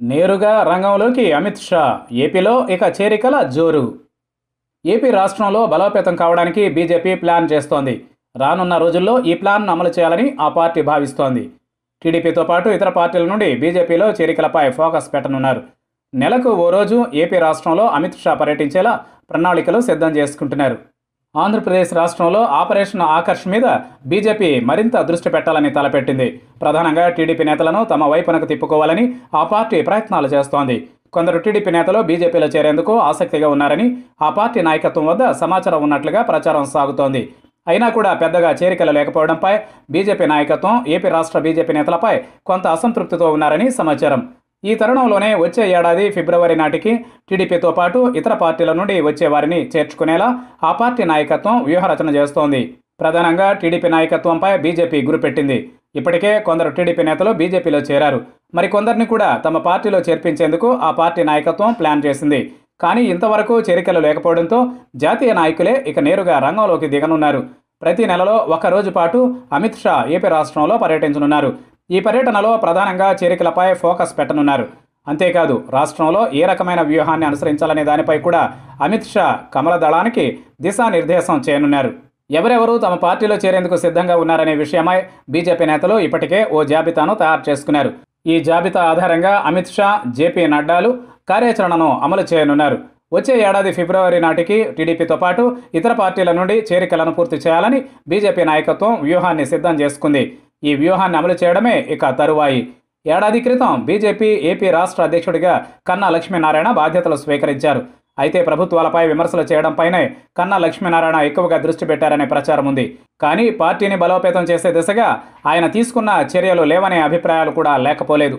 నేరుగా రంగంలోకి అమిత్ షా ఏపీలో ఇక చేరికల జోరు. ఏపీ రాష్ట్రంలో బలోపేతం కావడానికి బీజేపీ ప్లాన్ చేస్తోంది. రానున్న రోజుల్లో ఈ ప్లాన్ను అమలు చేయాలని ఆ పార్టీ భావిస్తోంది. టీడీపీతో పాటు ఇతర పార్టీల నుండి బీజేపీలో చేరికలపై ఫోకస్ పెట్టనున్నారు. నెలకు ఓ రోజు ఏపీ రాష్ట్రంలో అమిత్ షా పర్యటించేలా ప్రణాళికలు సిద్ధం చేసుకుంటున్నారు. ఆంధ్రప్రదేశ్ రాష్ట్రంలో ఆపరేషన్ ఆకర్ష్ మీద బీజేపీ మరింత దృష్టి పెట్టాలని తలపెట్టింది. ప్రధానంగా టీడీపీ నేతలను తమ వైపునకు తిప్పుకోవాలని ఆ పార్టీ ప్రయత్నాలు చేస్తోంది. కొందరు టీడీపీ నేతలు బీజేపీలో చేరేందుకు ఆసక్తిగా ఉన్నారని ఆ పార్టీ నాయకత్వం వద్ద సమాచారం ఉన్నట్లుగా ప్రచారం సాగుతోంది. అయినా కూడా పెద్దగా చేరికలు లేకపోవడంపై బీజేపీ నాయకత్వం ఏపీ రాష్ట్ర బీజేపీ నేతలపై కొంత అసంతృప్తితో ఉన్నారని సమాచారం. ఈ తరుణంలోనే వచ్చే ఏడాది ఫిబ్రవరి నాటికి టీడీపీతో పాటు ఇతర పార్టీల నుండి వచ్చే వారిని చేర్చుకునేలా ఆ పార్టీ నాయకత్వం వ్యూహరచన చేస్తోంది. ప్రధానంగా టీడీపీ నాయకత్వంపై బీజేపీ గురిపెట్టింది. ఇప్పటికే కొందరు టీడీపీ నేతలు బీజేపీలో చేరారు. మరికొందరిని కూడా తమ పార్టీలో చేర్పించేందుకు ఆ పార్టీ నాయకత్వం ప్లాన్ చేసింది. కానీ ఇంతవరకు చేరికలు లేకపోవడంతో జాతీయ నాయకులే ఇక నేరుగా రంగంలోకి దిగనున్నారు. ప్రతి నెలలో ఒక రోజు పాటు అమిత్ షా ఏపీ రాష్ట్రంలో పర్యటించనున్నారు. ఈ పర్యటనలో ప్రధానంగా చేరికలపై ఫోకస్ పెట్టనున్నారు. అంతేకాదు రాష్ట్రంలో ఏ రకమైన వ్యూహాన్ని అనుసరించాలనే దానిపై కూడా అమిత్ షా కమల దళానికి దిశానిర్దేశం చేయనున్నారు. ఎవరెవరు తమ పార్టీలో చేరేందుకు సిద్ధంగా ఉన్నారనే విషయమై బీజేపీ నేతలు ఇప్పటికే ఓ జాబితాను తయారు చేసుకున్నారు. ఈ జాబితా ఆధారంగా అమిత్ షా జేపీ నడ్డాలు కార్యాచరణను అమలు చేయనున్నారు. వచ్చే ఏడాది ఫిబ్రవరి నాటికి టీడీపీతో పాటు ఇతర పార్టీల నుండి చేరికలను పూర్తి చేయాలని బీజేపీ నాయకత్వం వ్యూహాన్ని సిద్ధం చేసుకుంది. ఈ వ్యూహాన్ని అమలు చేయడమే ఇక తరువాయి. ఏడాది క్రితం బీజేపీ ఏపీ రాష్ట్ర అధ్యక్షుడిగా కన్నా లక్ష్మీనారాయణ బాధ్యతలు స్వీకరించారు. అయితే ప్రభుత్వాలపై విమర్శలు చేయడంపైనే కన్నా లక్ష్మీనారాయణ ఎక్కువగా దృష్టి పెట్టారనే ప్రచారం ఉంది. కానీ పార్టీని బలోపేతం చేసే దిశగా ఆయన తీసుకున్న చర్యలు లేవనే అభిప్రాయాలు కూడా లేకపోలేదు.